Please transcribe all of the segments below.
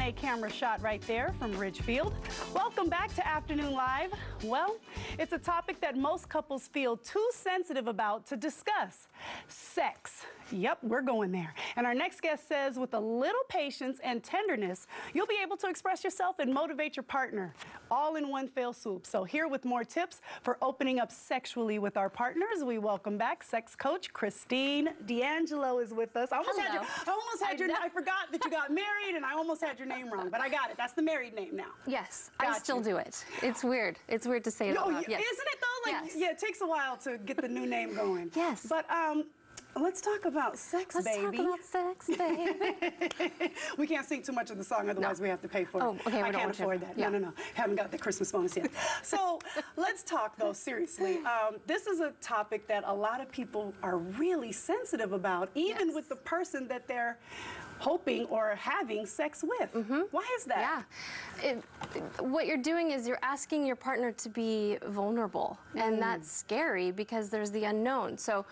A camera shot right there from Ridgefield. Welcome back to Afternoon Live. Well, it's a topic that most couples feel too sensitive about to discuss sex. Yep, we're going there. And our next guest says, with a little patience and tenderness, you'll be able to express yourself and motivate your partner all in one fell swoop. So, here with more tips for opening up sexually with our partners, we welcome back sex coach Kristine D'Angelo is with us. I almost Hello. had your, I almost had I your, know. I forgot that you got married, and I almost had your name wrong, but I got it. That's the married name now. Yes, I still you. do it. It's weird. It's weird to say it out loud. Yes. Isn't it though? Like, Yes. yeah, it takes a while to get the new name going. Yes. But um, let's talk about sex, Let's baby. talk about sex, baby. we can't sing too much of the song, otherwise we have to pay for it. Oh, okay, I don't can't afford that. Yeah. No, no, no. Haven't got the Christmas bonus yet. so let's talk though, seriously. Um, this is a topic that a lot of people are really sensitive about, even Yes. with the person that they're hoping or having sex with. Why is that? yeah. It, what you're doing is you're asking your partner to be vulnerable, and that's scary because there's the unknown. So,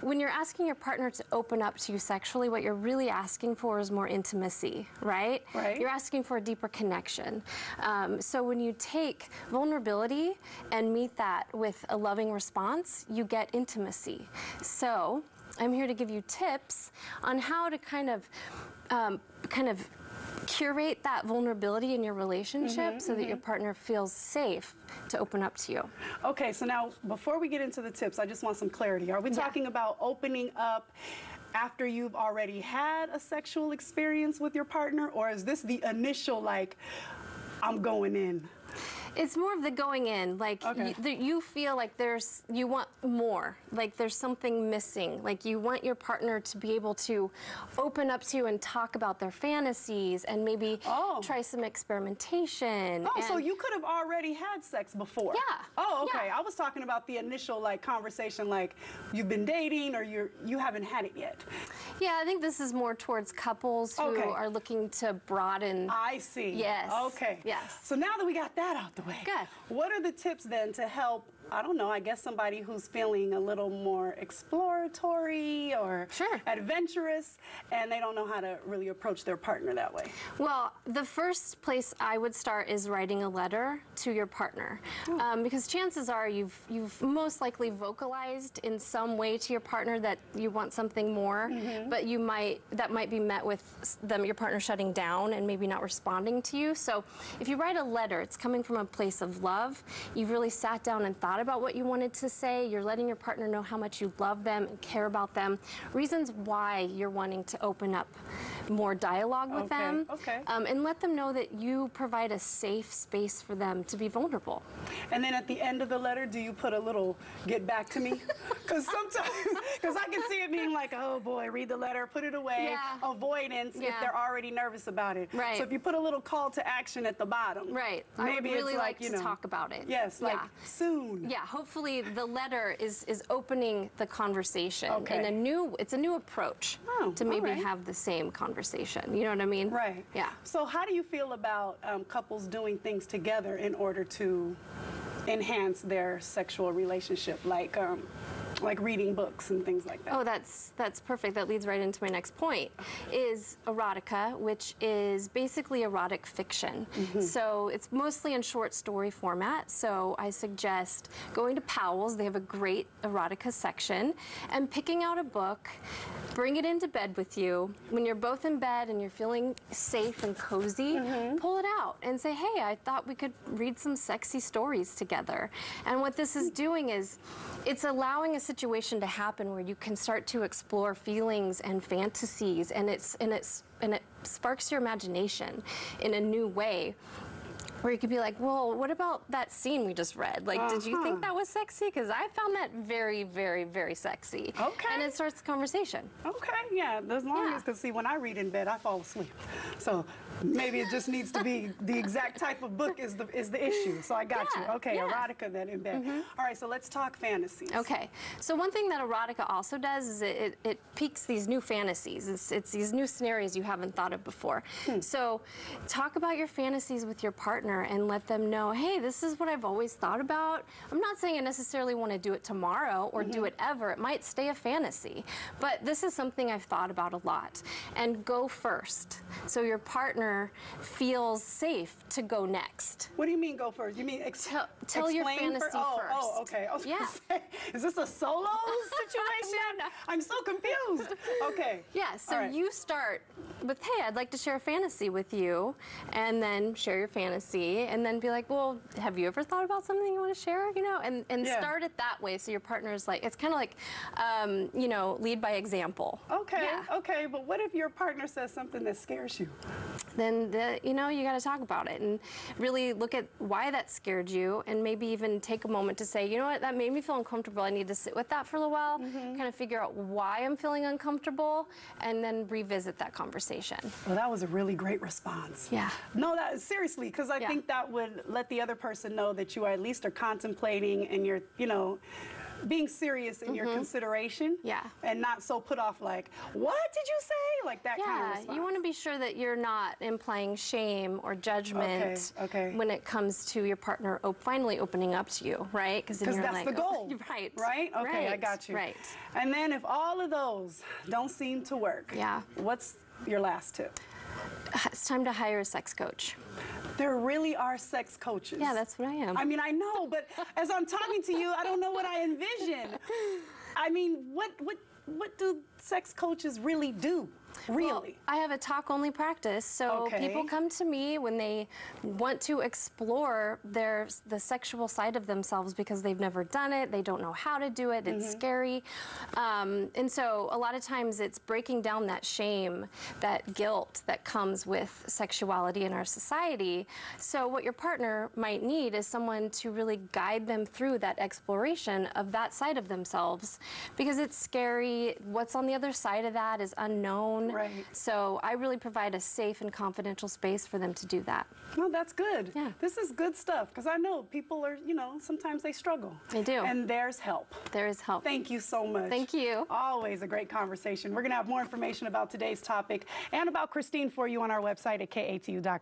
when you're asking your partner to open up to you sexually, what you're really asking for is more intimacy, right? Right. You're asking for a deeper connection. Um, so, when you take vulnerability and meet that with a loving response, you get intimacy. So, I'm here to give you tips on how to kind of, um, kind of curate that vulnerability in your relationship so that your partner feels safe to open up to you. Okay, so now before we get into the tips, I just want some clarity. Are we Yeah. talking about opening up after you've already had a sexual experience with your partner, or is this the initial, like, I'm going in? It's more of the going in, like Okay. you, you feel like there's you want more, like there's something missing, like you want your partner to be able to open up to you and talk about their fantasies and maybe Oh. try some experimentation. Oh, so you could have already had sex before? Yeah. Oh, okay. Yeah. I was talking about the initial like conversation, like you've been dating or you're you haven't had it yet. Yeah, I think this is more towards couples who Okay. are looking to broaden. I see. Yes. Okay. Yes. So now that we got that out the Good. What are the tips then to help? I don't know. I guess somebody who's feeling a little more exploratory or Sure. adventurous, and they don't know how to really approach their partner that way. Well, the first place I would start is writing a letter to your partner, um, because chances are you've you've most likely vocalized in some way to your partner that you want something more, but you might that might be met with them your partner shutting down and maybe not responding to you. So if you write a letter, it's coming from a place of love. You've really sat down and thought about what you wanted to say. You're letting your partner know how much you love them and care about them. Reasons why you're wanting to open up more dialogue with Okay, them okay. um, and let them know that you provide a safe space for them to be vulnerable. And then at the end of the letter, do you put a little "get back to me"? Because sometimes, because I can see it being like, "Oh boy, read the letter, put it away," Yeah. avoidance if they're already nervous about it. Right. So if you put a little call to action at the bottom, Right. I Maybe would really it's like, like, you to know, talk about it. Yes, like yeah. soon. Yeah, hopefully the letter is is opening the conversation Okay. in a new it's a new approach Oh, to maybe right. have the same conversation. You know what I mean? Right. Yeah. So how do you feel about um, couples doing things together in order to enhance their sexual relationship, like um, like reading books and things like that? Oh, that's that's perfect. That leads right into my next point. Is erotica, which is basically erotic fiction. Mm-hmm. So it's mostly in short story format. So I suggest going to Powell's. They have a great erotica section, and picking out a book. Bring it into bed with you. When you're both in bed and you're feeling safe and cozy, mm-hmm. pull it out and say, "Hey, I thought we could read some sexy stories together." And what this is hmm. doing is it's allowing a situation to happen where you can start to explore feelings and fantasies and it's and it's and it sparks your imagination in a new way where you could be like, well, what about that scene we just read? Like, did you Uh-huh. think that was sexy? Because I found that very, very, very sexy. Okay. And it starts the conversation. Okay, yeah, as long Yeah. as, because see, when I read in bed, I fall asleep. So maybe it just needs to be the exact type of book is the is the issue. So I got Yeah, you. Okay, yeah. Mm-hmm. erotica then in bed. All right, so let's talk fantasies. Okay, so one thing that erotica also does is it, it, it piques these new fantasies. It's, it's these new scenarios you haven't thought of before. So talk about your fantasies with your partner and let them know, hey, this is what I've always thought about. I'm not saying I necessarily want to do it tomorrow or do it ever. It might stay a fantasy, but this is something I've thought about a lot. And go first. So your partner partner feels safe to go next. What do you mean go first? You mean ex- Tell- tell your fantasy oh, Oh, first. okay. I Yeah. say, is this a solo situation? No, no. I'm so confused. Okay. Yeah, so right. you start with, hey, I'd like to share a fantasy with you, and then share your fantasy, and then be like, well, have you ever thought about something you want to share? You know, and, and Yeah. start it that way so your partner's like, it's kind of like, um, you know, lead by example. Okay, Yeah. okay, but what if your partner says something that scares you? Then the, you know you got to talk about it and really look at why that scared you and maybe even take a moment to say you know what that made me feel uncomfortable i need to sit with that for a little while Mm-hmm. kind of figure out why i'm feeling uncomfortable and then revisit that conversation Well, that was a really great response. Yeah. No, that seriously, because I Yeah. think that would let the other person know that you at least are contemplating and you're, you know, being serious in your consideration. Mm-hmm. Yeah. And not so put off like, what did you say? Like that kind of yeah response. you want to be sure that you're not implying shame or judgment Okay, okay. when it comes to your partner op- finally opening up to you right because that's the goal. right Right? Okay, I got you. right And then if all of those don't seem to work, Yeah. what's your last tip? it's time to hire a sex coach There really are sex coaches. yeah that's what i am I mean, I know, but as I'm talking to you, I don't know what I envision. I mean, what what what do sex coaches really do? Really? Well, I have a talk only practice, so Okay. people come to me when they want to explore their the sexual side of themselves because they've never done it, they don't know how to do it, it's scary, um, and so a lot of times it's breaking down that shame, that guilt that comes with sexuality in our society. So what your partner might need is someone to really guide them through that exploration of that side of themselves, because it's scary. What's on the other side of that is unknown. Right. So I really provide a safe and confidential space for them to do that. No, that's good. Yeah. This is good stuff because I know people are, you know, sometimes they struggle. They do. And there's help. There is help. Thank you so much. Thank you. Always a great conversation. We're going to have more information about today's topic and about Kristine for you on our website at katu.com.